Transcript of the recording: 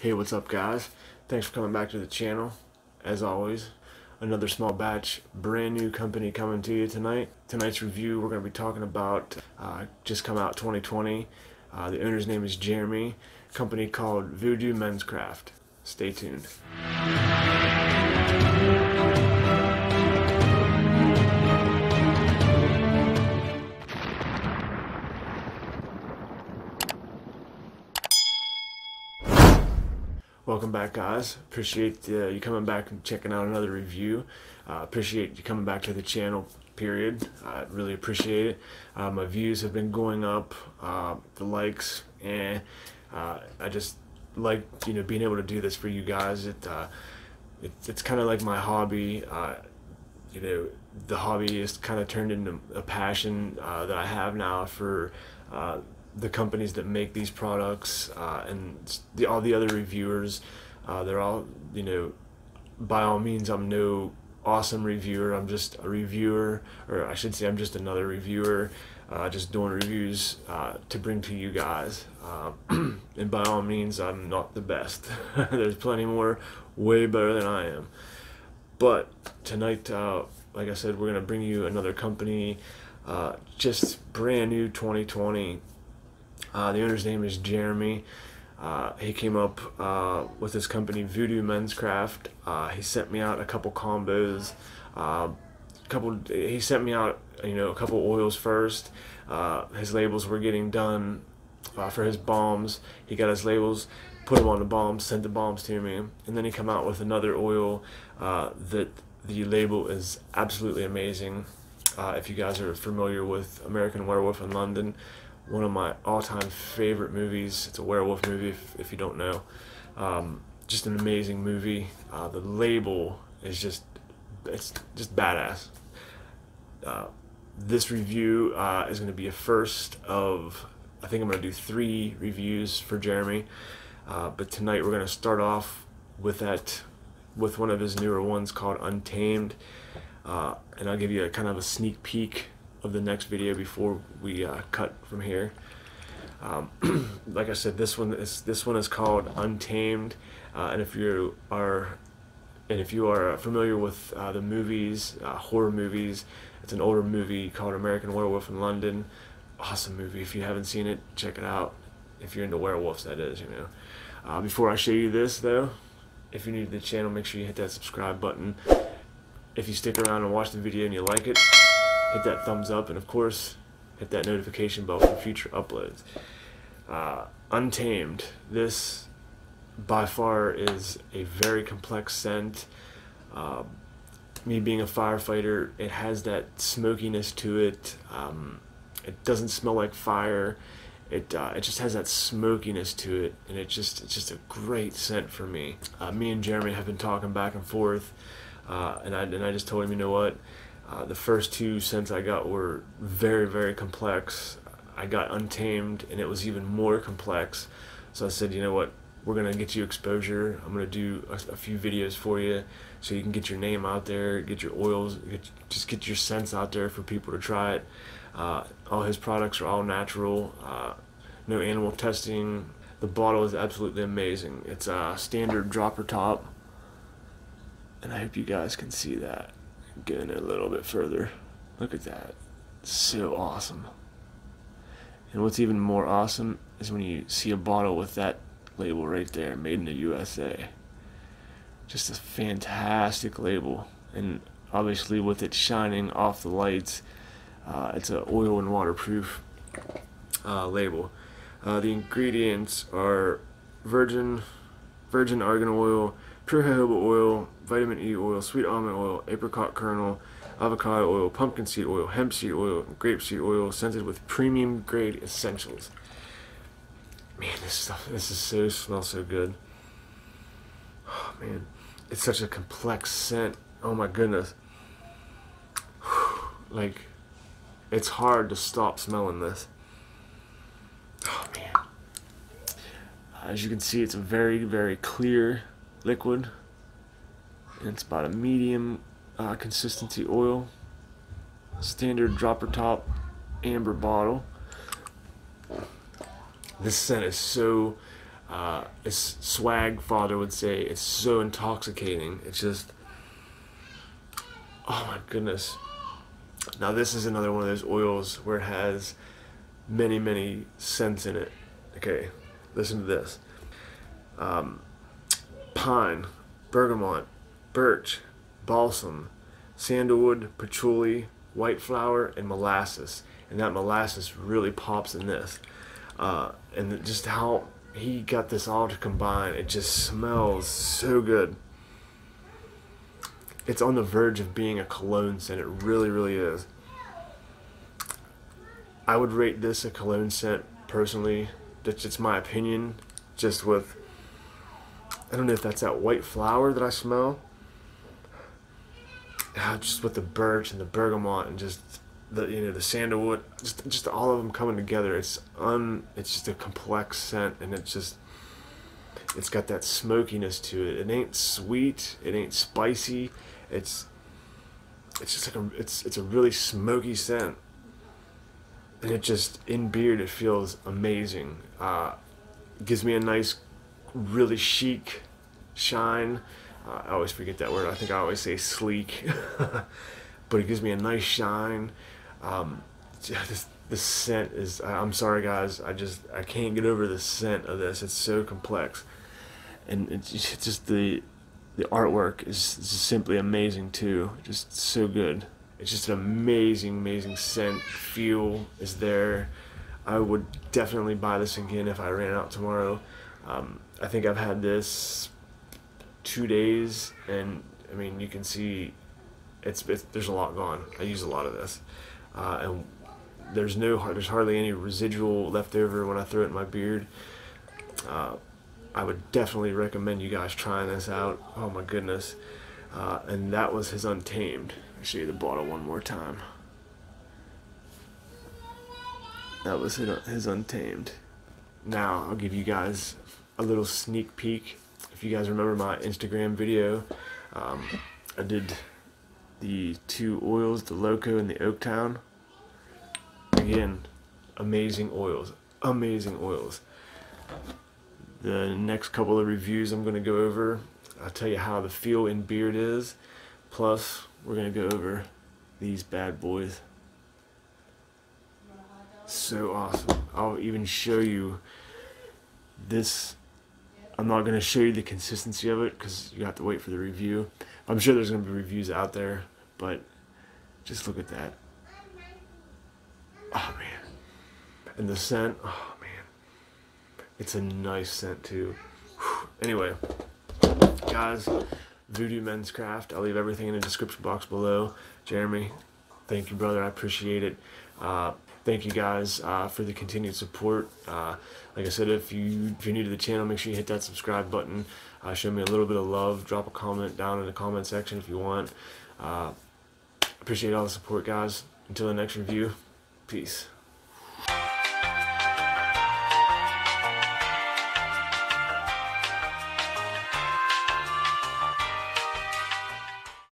Hey, what's up, guys? Thanks for coming back to the channel. As always, another small batch, brand new company coming to you tonight. Tonight's review, we're going to be talking about uh, just come out 2020. Uh, the owner's name is Jeremy. Company called Voodoo Men's Craft. Stay tuned. Welcome back, guys. Appreciate uh, you coming back and checking out another review. Uh, appreciate you coming back to the channel. Period. I really appreciate it. Uh, my views have been going up. Uh, the likes, and uh, I just like you know being able to do this for you guys. It, uh, it it's kind of like my hobby. you know, the hobby is kind of turned into a passion that I have now for the companies that make these products uh, and the, all the other reviewers. Uh, they're all, you know, by all means, I'm no awesome reviewer. I'm just a reviewer, or I should say, I'm just another reviewer, uh, just doing reviews uh, to bring to you guys. Um, and by all means, I'm not the best. There's plenty more, way better than I am. But tonight, uh, like I said, we're gonna bring you another company, uh, just brand new 2020. Uh, the owner's name is Jeremy. Uh, he came up uh, with his company Voodoo Men's Craft. Uh, he sent me out a couple combos. Uh, couple. He sent me out, you know, a couple oils first. Uh, his labels were getting done for his balms. He got his labels, put them on the balms, sent the balms to me, and then he come out with another oil that the label is absolutely amazing. if you guys are familiar with American Werewolf in London, one of my all-time favorite movies. It's a werewolf movie, if, if you don't know. Um, just an amazing movie. Uh, the label is just it's just badass. Uh, this review uh, is going to be a first of I think I'm going to do three reviews for Jeremy. Uh, but tonight we're going to start off with that with one of his newer ones called Untamed. Uh, and I'll give you a kind of a sneak peek of the next video before we uh, cut from here. Um, like I said, this one is this one is called Untamed, uh, and if you are and if you are familiar with uh, the movies, uh, horror movies, it's an older movie called American Werewolf in London. Awesome movie. If you haven't seen it, check it out. If you're into werewolves, that is, you know. Uh, before I show you this, though, if you're new to the channel, make sure you hit that subscribe button. If you stick around and watch the video and you like it, hit that thumbs up, and of course, hit that notification bell for future uploads. Uh, Untamed. This, by far, is a very complex scent. Uh, me being a firefighter, it has that smokiness to it. Um, it doesn't smell like fire. It, uh, it just has that smokiness to it, and it just it's just a great scent for me. Uh, me and Jeremy have been talking back and forth, uh, and I and I just told him, you know what, uh, the first two scents I got were very, very complex. I got Untamed, and it was even more complex. So I said, you know what? We're gonna get you exposure. I'm gonna do a, a few videos for you, so you can get your name out there, get your oils, get, just get your scents out there for people to try it. Uh, all his products are all natural, uh, no animal testing. The bottle is absolutely amazing. It's a standard dropper top, and I hope you guys can see that. Getting a little bit further. Look at that. So awesome. And what's even more awesome is when you see a bottle with that label right there, made in the USA. Just a fantastic label. And obviously with it shining off the lights, uh, it's an oil and waterproof uh, label. Uh, the ingredients are virgin, virgin argan oil, pure jojoba oil, vitamin E oil, sweet almond oil, apricot kernel, avocado oil, pumpkin seed oil, hemp seed oil, grapeseed oil, scented with premium grade essentials. Man, this stuff, this is so, smells so good. Oh, man, it's such a complex scent. Oh my goodness. Like, it's hard to stop smelling this. Oh man. As you can see, it's a very, very clear liquid. And it's about a medium uh, consistency oil. Standard dropper top amber bottle. This scent is so Uh, swag father would say, it's so intoxicating. It's just, oh my goodness. Now this is another one of those oils where it has many, many scents in it. Okay, listen to this. Um, pine, bergamot, birch, balsam, sandalwood, patchouli, white flower, and molasses. And that molasses really pops in this. Uh, and just how he got this all to combine, it just smells so good. It's on the verge of being a cologne scent. It really, really is. I would rate this a cologne scent personally. That's just my opinion. Just with, I don't know if that's that white flower that I smell. Ah, just with the birch and the bergamot and just the you know the sandalwood, just just all of them coming together. It's un, it's just a complex scent, and it's just, it's got that smokiness to it. It ain't sweet. It ain't spicy. It's, it's just like a, it's it's a really smoky scent and it just in beard it feels amazing uh, gives me a nice really chic shine. Uh, i always forget that word. I think i always say sleek. But it gives me a nice shine. Um, this, scent is i'm sorry guys. I just i can't get over the scent of this. It's so complex. And it's just the the artwork is, is simply amazing too. Just so good. It's just an amazing, amazing scent. Feel is there. I would definitely buy this again if I ran out tomorrow. Um, I think I've had this two days, and I mean, you can see it's, it's there's a lot gone. I use a lot of this, uh, and there's no there's hardly any residual left over when I throw it in my beard. Uh, I would definitely recommend you guys trying this out. Oh my goodness. Uh, and that was his Untamed. I'll show you the bottle one more time. That was his Untamed. Now, I'll give you guys a little sneak peek. If you guys remember my Instagram video, um, I did the two oils, the Loco and the Oaktown. Again, amazing oils. Amazing oils. The next couple of reviews I'm going to go over, I'll tell you how the feel in beard is. Plus, we're going to go over these bad boys. So awesome. I'll even show you this. I'm not going to show you the consistency of it because you have to wait for the review. I'm sure there's going to be reviews out there, but just look at that. Oh man. And the scent, oh man. It's a nice scent too. Whew. Anyway, guys, Voodoo Men's Craft. I'll leave everything in the description box below. Jeremy, thank you, brother. I appreciate it. Uh, thank you guys uh, for the continued support. Uh, like I said, if you if you're new to the channel, make sure you hit that subscribe button. Uh, show me a little bit of love. Drop a comment down in the comment section if you want. Uh, appreciate all the support, guys. Until the next review, peace.